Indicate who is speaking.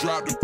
Speaker 1: drop the